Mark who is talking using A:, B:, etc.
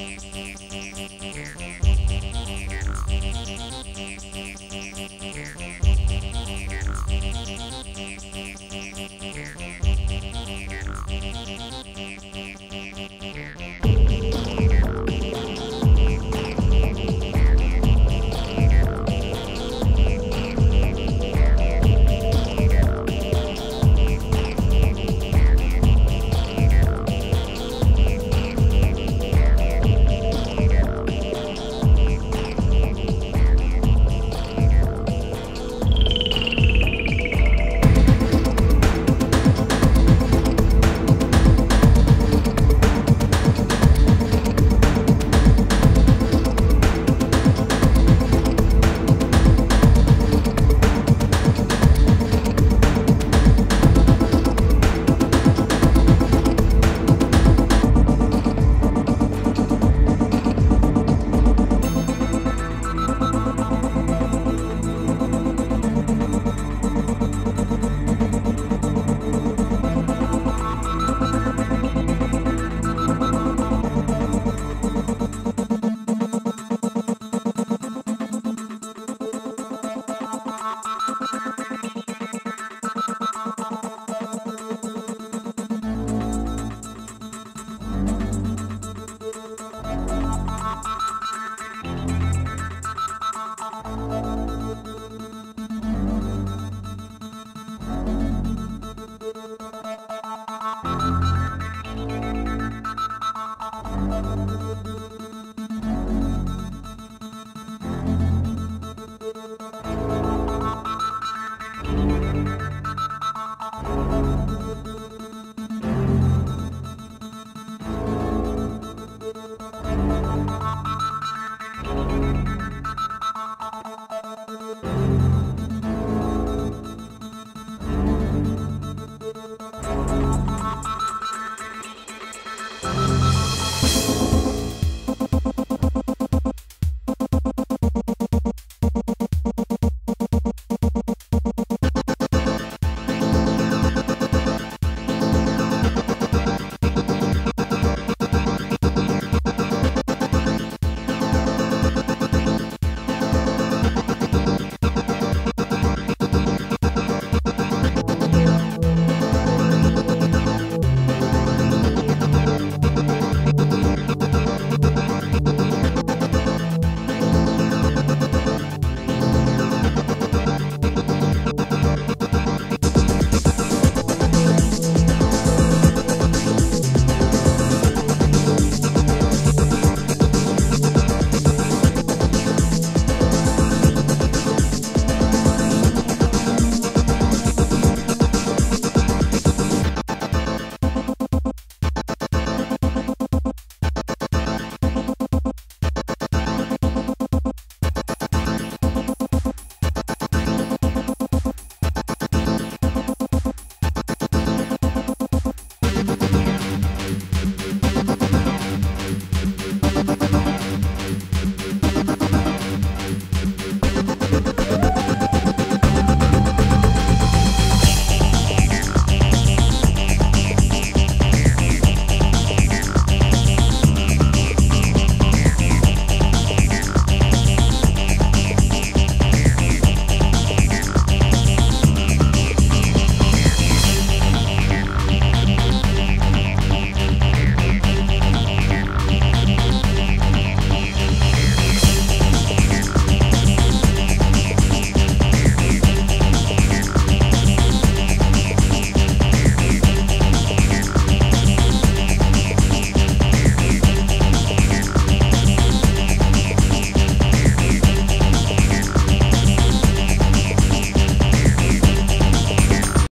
A: Yeah.